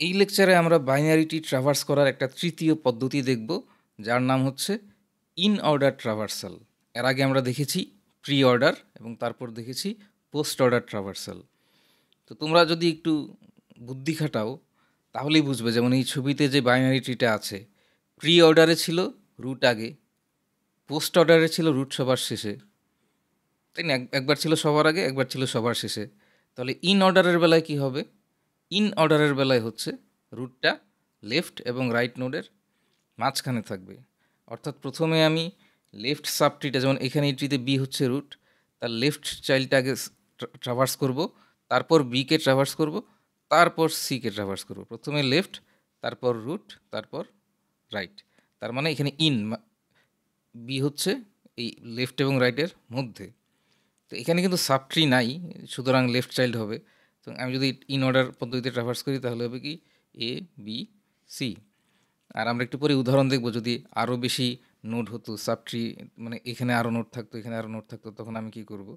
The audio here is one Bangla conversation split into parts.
এই লেকচারে আমরা বাইনারিটি ট্রাভার্স করার একটা তৃতীয় পদ্ধতি দেখব, যার নাম হচ্ছে ইন অর্ডার ট্রাভার্সাল এর আগে আমরা দেখেছি প্রি অর্ডার এবং তারপর দেখেছি পোস্ট অর্ডার ট্রাভার্সাল তো তোমরা যদি একটু বুদ্ধি খাটাও, তাহলেই বুঝবে যেমন এই ছবিতে যে বাইনারিটিটা আছে প্রি অর্ডারে ছিল রুট আগে পোস্ট অর্ডারে ছিল রুট সবার শেষে। তাই না? একবার ছিল সবার আগে, একবার ছিল সবার শেষে। তাহলে ইন অর্ডারের বেলায় কি হবে? ইন অর্ডারের বেলায় হচ্ছে রুটটা লেফট এবং রাইট নোডের মাঝখানে থাকবে। অর্থাৎ প্রথমে আমি লেফট সাবট্রিটা, যেমন এখানে এই ট্রিতে বি হচ্ছে রুট, তার লেফট চাইল্ডটা আগে ট্রাভার্স করব, তারপর বিকে ট্রাভার্স করব, তারপর সিকে ট্রাভার্স করব। প্রথমে লেফট, তারপর রুট, তারপর রাইট। তার মানে এখানে ইন বি হচ্ছে এই লেফট এবং রাইটের মধ্যে। তো এখানে কিন্তু সাবট্রি নাই, সুতরাং লেফট চাইল্ড হবে। তো আমি যদি ইন অর্ডার পদ্ধতিতে ট্রাভার্স করি, তাহলে হবে কি? এ বি সি আর আমরা একটু পরে উদাহরণ দেখব, যদি আরও বেশি নোট হতো সাবট্রি মানে এখানে আরও নোট থাকতো, এখানে আরও নোট থাকতো, তখন আমি কি করব?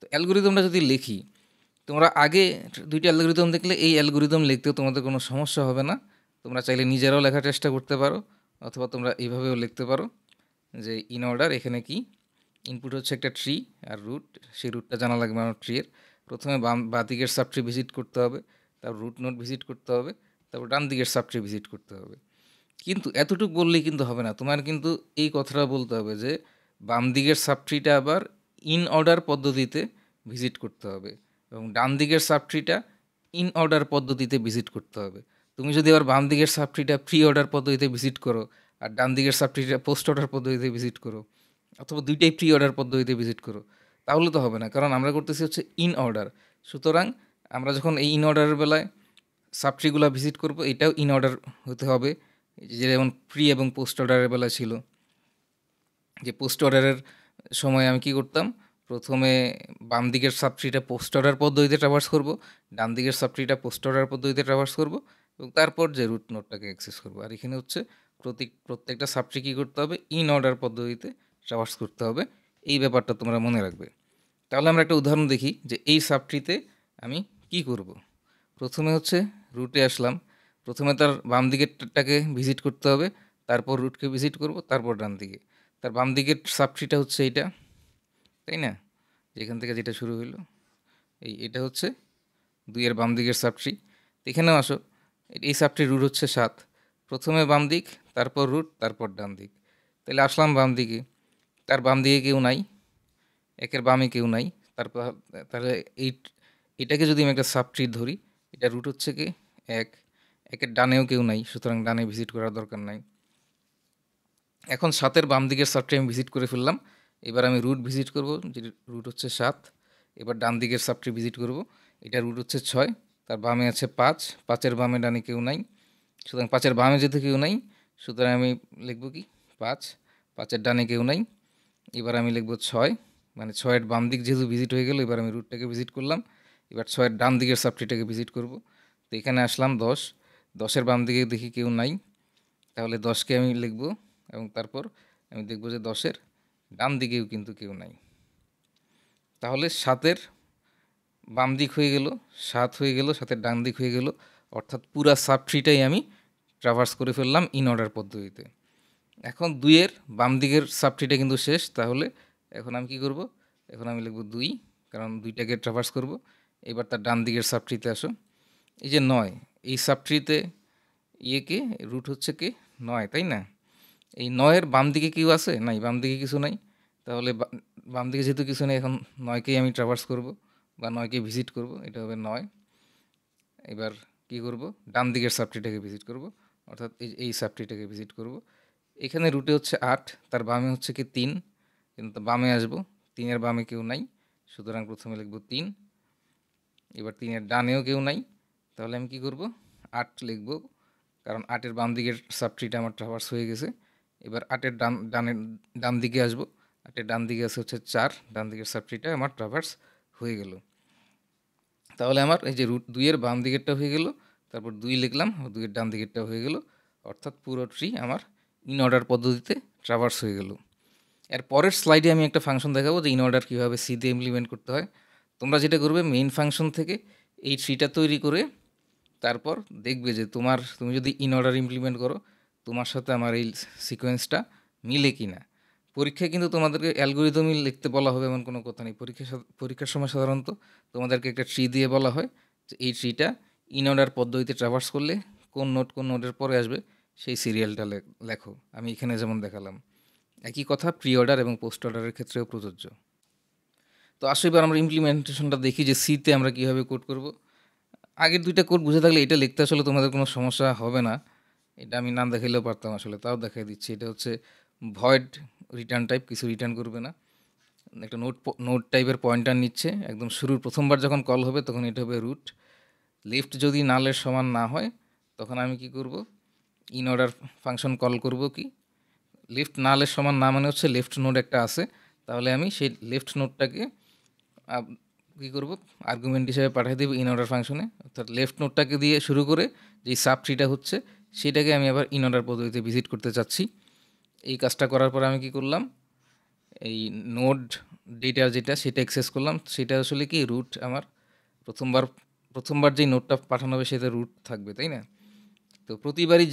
তো অ্যালগোরিদমটা যদি লিখি, তোমরা আগে দুইটা অ্যালগোরিদম দেখলে, এই অ্যালগোরিদম লিখতেও তোমাদের কোনো সমস্যা হবে না। তোমরা চাইলে নিজেরাও লেখার চেষ্টা করতে পারো, অথবা তোমরা এইভাবেও লিখতে পারো, যে ইন অর্ডার এখানে কি? ইনপুট হচ্ছে একটা ট্রি আর রুট সেই রুটটা জানা লাগবে আমার ট্রিয়ের প্রথমে বাম, বাঁ দিকের সাবট্রি ভিজিট করতে হবে, তারপর রুট নোট ভিজিট করতে হবে, তারপর ডান দিকের সাবট্রি ভিজিট করতে হবে। কিন্তু এতটুকু বললেই কিন্তু হবে না। তোমার কিন্তু এই কথাটা বলতে হবে যে, বাম দিকের সাবট্রিটা আবার ইন অর্ডার পদ্ধতিতে ভিজিট করতে হবে এবং ডান দিকের সাবট্রিটা ইন অর্ডার পদ্ধতিতে ভিজিট করতে হবে। তুমি যদি আবার বাম দিকের সাবট্রিটা প্রি অর্ডার পদ্ধতিতে ভিজিট করো আর ডান দিকের সাবট্রিটা পোস্ট অর্ডার পদ্ধতিতে ভিজিট করো, অথবা দুইটাই প্রি অর্ডার পদ্ধতিতে ভিজিট করো তাহলে তো হবে না, কারণ আমরা করতেছি হচ্ছে ইন অর্ডার সুতরাং আমরা যখন এই ইন অর্ডারের বেলায় সাবট্রিগুলো ভিজিট করব, এটাও ইন অর্ডার হতে হবে। যেমন প্রি এবং পোস্ট অর্ডারের বেলা ছিল। যে পোস্ট অর্ডারের সময় আমি কি করতাম? প্রথমে বাম দিকের সাবট্রিটা পোস্ট অর্ডার পদ্ধতিতে ট্রাভার্স করব, ডান দিকের সাবট্রিটা পোস্ট অর্ডার পদ্ধতিতে ট্রাভার্স করব এবং তারপর যে রুট নোটটাকে অ্যাক্সেস করব। আর এখানে হচ্ছে প্রতি, প্রত্যেকটা সাবট্রি কী করতে হবে? ইন অর্ডার পদ্ধতিতে ট্রাভার্স করতে হবে। এই ব্যাপারটা তোমরা মনে রাখবে। তাহলে আমরা একটা উদাহরণ দেখি যে এই সাবট্রিতে আমি কি করব। প্রথমে হচ্ছে রুটে আসলাম। প্রথমে তার বাম দিকেরটাকে ভিজিট করতে হবে। তারপর রুটকে ভিজিট করব, তারপর ডান দিকে। তার বাম দিকের সাবট্রিটা হচ্ছে এইটা, তাই না? যেখান থেকে যেটা শুরু হইল। এই, এটা হচ্ছে দুইয়ের বাম দিকের সাবট্রি এখানেও আসো। এই সাবট্রির রুট হচ্ছে সাত। প্রথমে বাম দিক, তারপর রুট তারপর ডান দিক। তাহলে আসলাম বাম দিকে। তার বাম দিকে কেউ নাই, একের বামে কেউ নাই। তারপর তাহলে এই, এটাকে যদি আমি একটা সাবট্রি ধরি, এটা রুট হচ্ছে কি এক, একের ডানেও কেউ নাই, সুতরাং ডানে ভিজিট করার দরকার নাই। এখন সাতের বাম দিকের সাবট্রি আমি ভিজিট করে ফেললাম, এবার আমি রুট ভিজিট করব যে রুট হচ্ছে সাত, এবার ডান দিকের সাবট্রি ভিজিট করব, এটা রুট হচ্ছে ছয়, তার বামে আছে পাঁচ, পাঁচের বামে ডানে কেউ নাই, সুতরাং পাঁচের বামে যেতে কেউ নাই, সুতরাং আমি লিখব কি পাঁচ, পাঁচের ডানে কেউ নাই এবার আমি লিখব ছয়। মানে ছয়ের বাম দিক যেহেতু ভিজিট হয়ে গেল, এবার আমি রুটটাকে ভিজিট করলাম। এবার ছয়ের ডান দিকের সাবট্রিটাকে ভিজিট করব। তো এখানে আসলাম দশ। দশের বাম দিকে দেখি কেউ নাই। তাহলে দশকে আমি লিখব এবং তারপর আমি দেখব যে দশের ডান দিকেও কিন্তু কেউ নাই। তাহলে সাতের বাম দিক হয়ে গেল, সাত হয়ে গেল, সাতের ডান দিক হয়ে গেল। অর্থাৎ পুরা সাবট্রিটাই আমি ট্রাভার্স করে ফেললাম ইন অর্ডার পদ্ধতিতে। এখন দুইয়ের বাম দিকের সাব ট্রিটা কিন্তু শেষ, তাহলে এখন আমি কি করব? এখন আমি লিখব দুই, কারণ দুইটাকে ট্রাভার্স করব। এবার তার ডান দিকের সাব ট্রিতে আসো। এই যে নয়, এই সাব ট্রিতে ইয়েকে রুট হচ্ছে কে? নয়, তাই না? এই নয়ের বাম দিকে কেউ আছে? নাই, বাম দিকে কিছু নাই। তাহলে বাম দিকে যেহেতু কিছু নেই, এখন নয়কেই আমি ট্রাভার্স করব, বা নয়কে ভিজিট করব, এটা হবে নয়। এবার কি করব? ডান দিকের সাবট্রিটাকে ভিজিট করব, অর্থাৎ এই সাবট্রিটাকে ভিজিট করব। এখানে রুটে হচ্ছে আট, তার বামে হচ্ছে কি তিন। কিন্তু বামে আসব, তিনের বামে কেউ নাই, সুতরাং প্রথমে লিখব তিন। এবার তিনের ডানেও কেউ নাই, তাহলে আমি কি করব? আট লিখব, কারণ আটের বাম দিকের সাবট্রিটা আমার ট্রাভার্স হয়ে গেছে। এবার আটের ডান, ডানের, ডান দিকে আসব, আটের ডান দিকে আছে হচ্ছে চার, ডান দিকের সাবট্রিটা আমার ট্রাভার্স হয়ে গেল। তাহলে আমার এই যে রুট দুইয়ের বাম দিকেরটা হয়ে গেল, তারপর দুই লিখলাম, দুইয়ের ডান দিকেরটা হয়ে গেল, অর্থাৎ পুরো ট্রি আমার ইন অর্ডার পদ্ধতিতে ট্রাভার্স হয়ে গেল। এর পরের স্লাইডে আমি একটা ফাংশন দেখাবো যে ইন অর্ডার কীভাবে সি দিয়ে ইমপ্লিমেন্ট করতে হয়। তোমরা যেটা করবে মেইন ফাংশন থেকে এই ট্রিটা তৈরি করে তারপর দেখবে যে তোমার, তুমি যদি ইন অর্ডার ইমপ্লিমেন্ট করো, তোমার সাথে আমার এই সিকোয়েন্সটা মিলে কি না পরীক্ষায় কিন্তু তোমাদেরকে অ্যালগোরিদমই লিখতে বলা হবে এমন কোনো কথা নেই। পরীক্ষা পরীক্ষার সময় সাধারণত তোমাদেরকে একটা ট্রি দিয়ে বলা হয় যে এই ট্রিটা ইন অর্ডার পদ্ধতিতে ট্রাভার্স করলে কোন নোট কোন নোটের পরে আসবে। সেই সিরিয়ালটা লেখো। আমি এখানে যেমন দেখালাম, একই কথা প্রি অর্ডার এবং পোস্ট অর্ডারের ক্ষেত্রেও প্রযোজ্য। তো আসলে এবার আমরা ইমপ্লিমেন্টেশনটা দেখি যে সিতে আমরা কীভাবে কোড করব। আগের দুইটা কোড বুঝে থাকলে এটা লিখতে আসলে তোমাদের কোনো সমস্যা হবে না। এটা আমি নাম দেখাইলেও পারতাম আসলে, তাও দেখাই দিচ্ছি। এটা হচ্ছে ভয়েড রিটার্ন টাইপ কিছু রিটার্ন করবে না। একটা নোট নোট টাইপের পয়েন্টার নিচ্ছে, একদম শুরুর প্রথমবার যখন কল হবে তখন এটা হবে রুট লেফট যদি নালের সমান না হয়, তখন আমি কি করব? ইন অর্ডার ফাংশন কল করব কি? লেফট নালের সমান না মানে হচ্ছে লেফট নোট একটা আছে। তাহলে আমি সেই লেফট নোটটাকে কী করব? আর্গুমেন্ট হিসেবে পাঠিয়ে দেবো ইন অর্ডার ফাংশনে অর্থাৎ লেফট নোটটাকে দিয়ে শুরু করে যেই সাব ট্রিটা হচ্ছে, সেটাকে আমি আবার ইন অর্ডার পদ্ধতিতে ভিজিট করতে চাচ্ছি। এই কাজটা করার পর আমি কি করলাম? এই নোড ডেটা যেটা, সেটা অ্যাক্সেস করলাম। সেটা আসলে কি? রুট আমার প্রথমবার প্রথমবার যেই নোটটা পাঠানো হবে, সেটা রুট থাকবে, তাই না? তো প্রতিবারই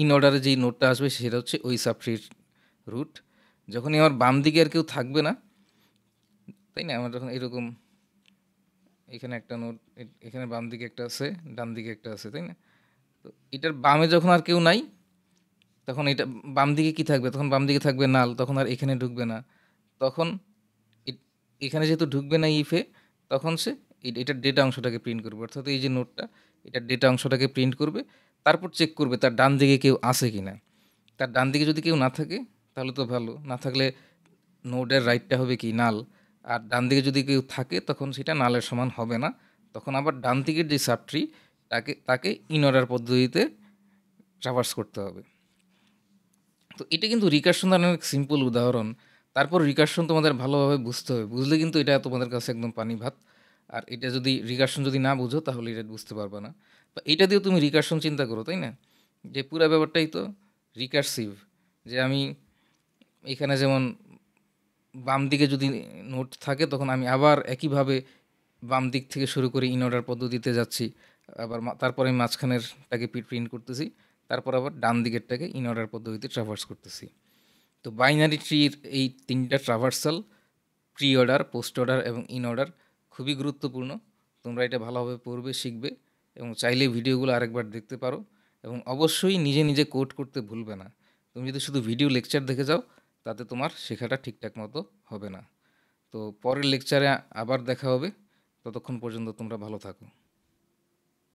ইন অর্ডারে যেই নোটটা আসবে সেটা হচ্ছে ওই সাবট্রির রুট যখনই আমার বাম দিকে আর কেউ থাকবে না, তাই না? আমার যখন এরকম এখানে একটা নোট এখানে বাম দিকে একটা আছে, ডান দিকে একটা আছে, তাই না? তো এটার বামে যখন আর কেউ নাই, তখন এটা বাম দিকে কি থাকবে? তখন বাম দিকে থাকবে নাল, তখন আর এখানে ঢুকবে না। তখন এখানে যেহেতু ঢুকবে না ইফে তখন সে এটার ডেটা অংশটাকে প্রিন্ট করবে। অর্থাৎ এই যে নোটটা এটার ডেটা অংশটাকে প্রিন্ট করবে। তারপর চেক করবে তার ডান দিকে কেউ আসে কি না তার ডান দিকে যদি কেউ না থাকে, তাহলে তো ভালো। না থাকলে নোডের রাইটটা হবে কি নাল আর ডান দিকে যদি কেউ থাকে, তখন সেটা নালের সমান হবে না। তখন আবার ডান দিকের যে সাবট্রি তাকে তাকে ইন অর্ডার পদ্ধতিতে ট্রাভার্স করতে হবে। তো এটা কিন্তু রিকার্শন অনেক সিম্পল উদাহরণ। তারপর রিকার্শন তোমাদের ভালোভাবে বুঝতে হবে। বুঝলে কিন্তু এটা তোমাদের কাছে একদম পানি ভাত আর এটা যদি রিকার্শন যদি না বুঝো, তাহলে এটা বুঝতে পারবে না। তো এটা দিয়েও তুমি রিকার্সন চিন্তা করো, তাই না? যে পুরো ব্যাপারটাই তো রিকার্সিভ যে আমি এখানে যেমন বাম দিকে যদি নোট থাকে, তখন আমি আবার একইভাবে বাম দিক থেকে শুরু করে ইন অর্ডার পদ্ধতিতে যাচ্ছি। আবার তারপরে আমি মাঝখানেরটাকে পিট প্রিন্ট করতেছি, তারপর আবার ডান দিকেরটাকে ইন অর্ডার পদ্ধতিতে ট্রাভার্স করতেছি। তো বাইনারি ট্রির এই তিনটা traversal pre order post order এবং ইন অর্ডার খুবই গুরুত্বপূর্ণ। তোমরা এটা ভালোভাবে পড়বে, শিখবে। এবং চাইলে ভিডিওগুলো আরেকবার দেখতে পারো এবং অবশ্যই নিজে নিজে কোড করতে ভুলবে না। তুমি যদি শুধু ভিডিও লেকচার দেখে যাও, তাতে তোমার শেখাটা ঠিকঠাক মতো হবে না। তো পরের লেকচারে আবার দেখা হবে। ততক্ষণ পর্যন্ত তোমরা ভালো থাকো।